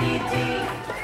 CT.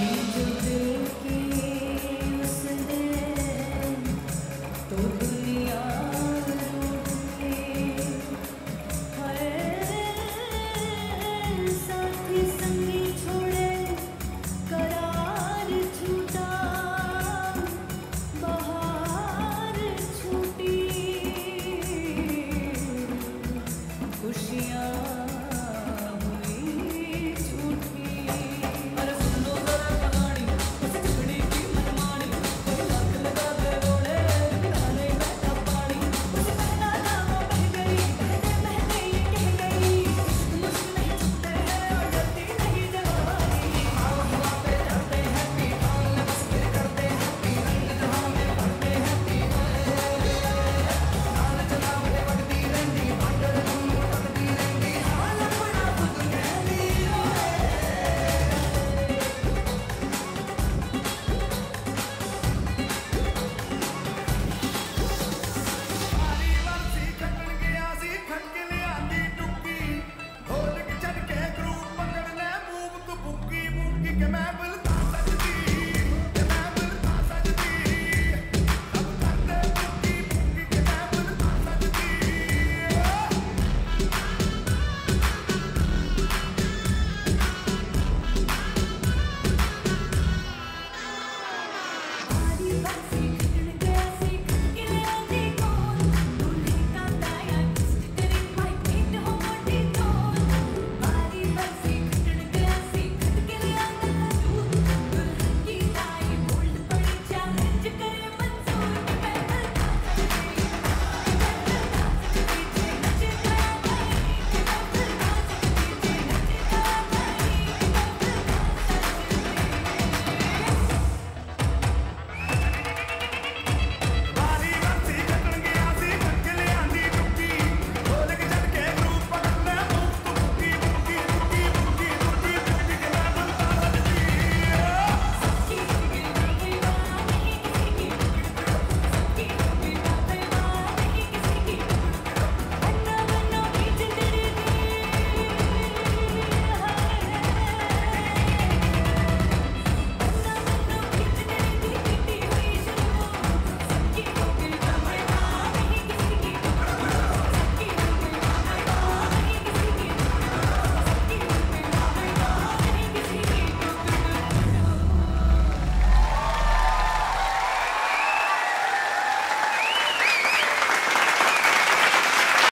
Jesus.